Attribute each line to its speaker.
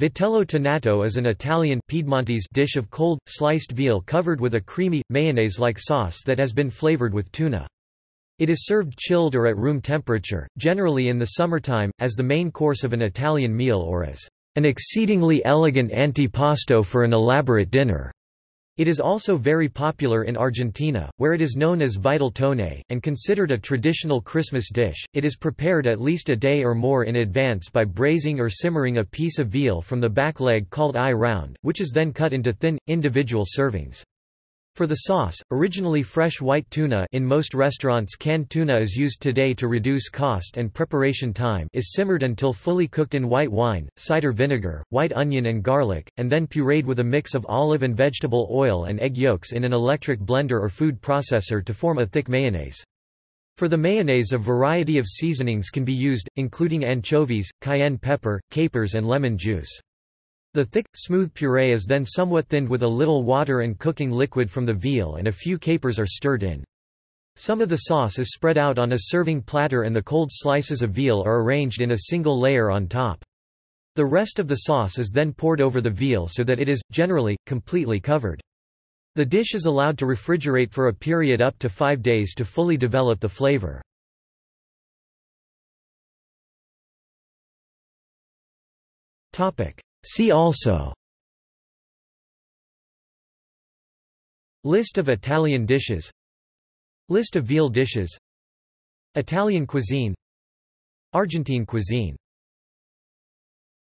Speaker 1: Vitello tonnato is an Italian Piedmontese dish of cold, sliced veal covered with a creamy, mayonnaise-like sauce that has been flavored with tuna. It is served chilled or at room temperature, generally in the summertime, as the main course of an Italian meal or as an exceedingly elegant antipasto for an elaborate dinner. It is also very popular in Argentina, where it is known as vitel toné, and considered a traditional Christmas dish. It is prepared at least a day or more in advance by braising or simmering a piece of veal from the back leg called eye round, which is then cut into thin, individual servings. For the sauce, originally fresh white tuna in most restaurants canned tuna is used today to reduce cost and preparation time is simmered until fully cooked in white wine, cider vinegar, white onion and garlic, and then pureed with a mix of olive and vegetable oil and egg yolks in an electric blender or food processor to form a thick mayonnaise. For the mayonnaise a variety of seasonings can be used, including anchovies, cayenne pepper, capers and lemon juice. The thick, smooth puree is then somewhat thinned with a little water and cooking liquid from the veal and a few capers are stirred in. Some of the sauce is spread out on a serving platter and the cold slices of veal are arranged in a single layer on top. The rest of the sauce is then poured over the veal so that it is, generally, completely covered. The dish is allowed to refrigerate for a period up to five days to fully develop the flavor. See also. List of Italian dishes. List of veal dishes. Italian cuisine. Argentine cuisine